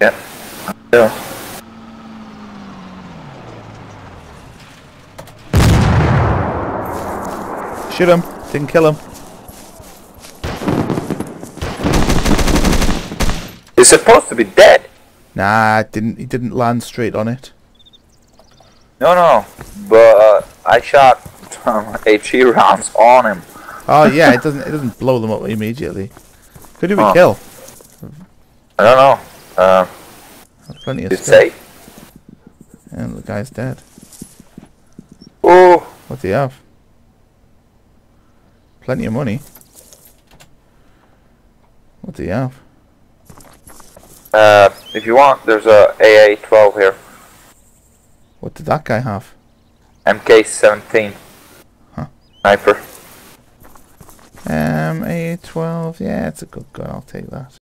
Yeah. Yeah. Shoot him. Didn't kill him. He's supposed to be dead. Nah, didn't. He didn't land straight on it. No, no. But uh, I shot um, HE rounds on him. Oh yeah, it doesn't. It doesn't blow them up immediately. Who did we Oh. kill? I don't know. Uh, That's plenty of stuff. say? And the guy's dead. Oh, What's he have? Plenty of money. What do you have? uh, if you want, there's a AA-12 here. What did that guy have? MK-17. Huh. Sniper. Um, A12. Yeah, it's a good gun. I'll take that.